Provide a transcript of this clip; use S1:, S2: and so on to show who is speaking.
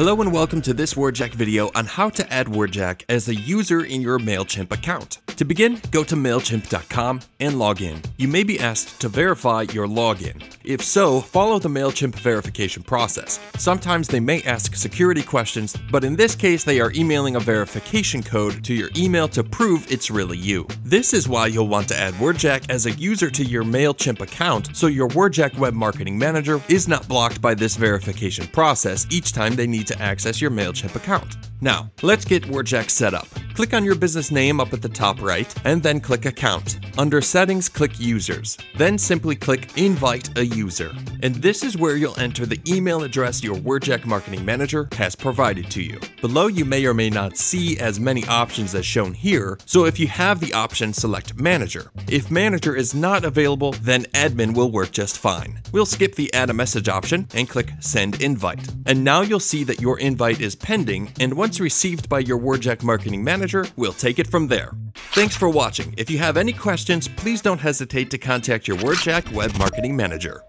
S1: Hello and welcome to this WordJack video on how to add WordJack as a user in your MailChimp account. To begin, go to MailChimp.com and log in. You may be asked to verify your login. If so, follow the MailChimp verification process. Sometimes they may ask security questions, but in this case they are emailing a verification code to your email to prove it's really you. This is why you'll want to add WordJack as a user to your MailChimp account so your WordJack Web Marketing Manager is not blocked by this verification process each time they need to access your MailChimp account. Now, let's get WordJack set up. Click on your business name up at the top right, and then click Account. Under Settings, click Users. Then simply click Invite a User. And this is where you'll enter the email address your WordJack Marketing Manager has provided to you. Below, you may or may not see as many options as shown here, so if you have the option, select Manager. If Manager is not available, then Admin will work just fine. We'll skip the Add a Message option and click Send Invite. And now you'll see that your invite is pending, and once once received by your WordJack marketing manager, we'll take it from there. Thanks for watching. If you have any questions, please don't hesitate to contact your WordJack web marketing manager.